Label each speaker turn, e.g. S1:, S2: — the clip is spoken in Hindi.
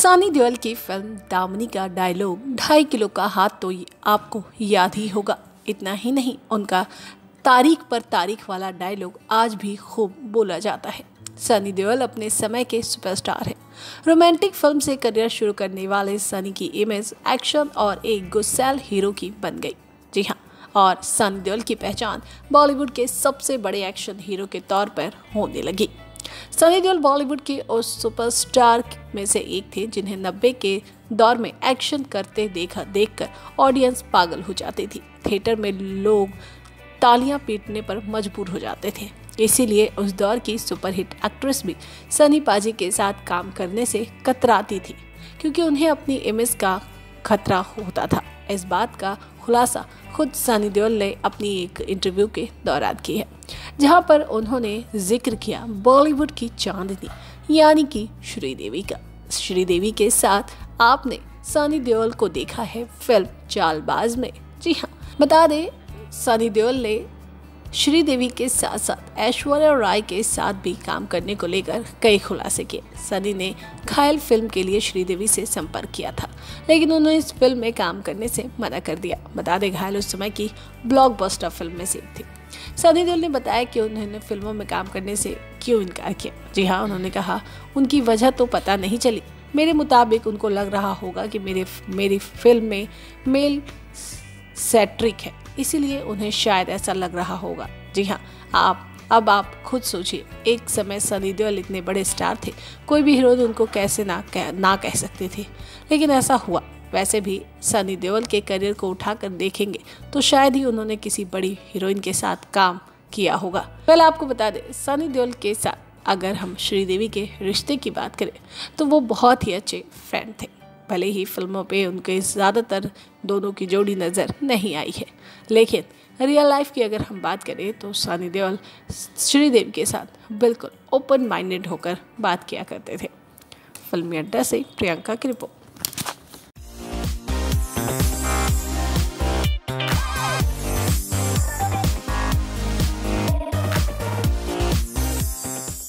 S1: सानी देओल की फ़िल्म दामनी का डायलॉग ढाई किलो का हाथ तो आपको याद ही होगा। इतना ही नहीं, उनका तारीख पर तारीख वाला डायलॉग आज भी खूब बोला जाता है। सनी देओल अपने समय के सुपरस्टार हैं। रोमांटिक फ़िल्म से करियर शुरू करने वाले सनी की इमेज एक्शन और एक गुस्सैल हीरो की बन गई। जी हाँ और सनी देओल की पहचान बॉलीवुड के सबसे बड़े एक्शन हीरो के तौर पर होने लगी। सनी देओल बॉलीवुड के उस सुपरस्टार में से एक थे जिन्हें नब्बे के दौर में एक्शन करते देखा देखकर ऑडियंस पागल हो जाती थी। थिएटर में लोग तालियाँ पीटने पर मजबूर हो जाते थे। इसीलिए उस दौर की सुपरहिट एक्ट्रेस भी सनी पाजी के साथ काम करने से कतराती थी, क्योंकि उन्हें अपनी इमेज का खतरा होता था। इस बात का खुलासा खुद सनी देओल ने अपनी एक इंटरव्यू के दौरान की है, जहाँ पर उन्होंने ज़िक्र किया बॉलीवुड की चांदनी, यानी कि श्रीदेवी का। श्रीदेवी के साथ आपने सनी देओल को देखा है फ़िल्म चालबाज में। जी हाँ बता दें, सनी देओल ने श्रीदेवी के साथ साथ, ऐश्वर्या राय के साथ भी काम करने को लेकर कई खुलासे किए। सनी ने घायल फ़िल्म के लिए श्रीदेवी से संपर्क किया था, लेकिन उन्होंने इस फ़िल्म में काम करने से मना कर दिया। बता दें, घायल उस समय की ब्लॉकबस्टर फ़िल्म में से थी। सनी देओल ने बताया कि उन्होंने फ़िल्मों में काम करने से क्यों इनकार किया? जी हाँ उन्होंने कहा, उनकी वजह तो पता नहीं चली। मेरे मुताबिक उनको लग रहा होगा कि मेरे, मेरी फ़िल्म में मेल सेट्रिक है। इसीलिए उन्हें शायद ऐसा लग रहा होगा। जी हाँ आप, अब आप खुद सोचिए, एक समय सनी देओल इतने बड़े स्टार थे, कोई भी हीरोइन उनको कैसे ना कह ना कह सकते थे। लेकिन ऐसा हुआ, वैसे भी सनी देओल के करियर को उठाकर देखेंगे तो शायद ही उन्होंने किसी बड़ी हीरोइन के साथ काम किया होगा। पहले आपको बता दें, सनी देओल के साथ अगर हम श्रीदेवी के रिश्ते की बात करें तो वो बहुत ही अच्छे फ्रेंड थे। भले ही फ़िल्मों पे उनके ज़्यादातर दोनों की जोड़ी नज़र नहीं आई है। लेकिन रियल लाइफ की अगर हम बात करें तो सानी देओल, श्रीदेव के साथ बिल्कुल ओपन माइंडेड होकर बात किया करते थे। फिल्मी अड्डा से प्रियंका की रिपोर्ट।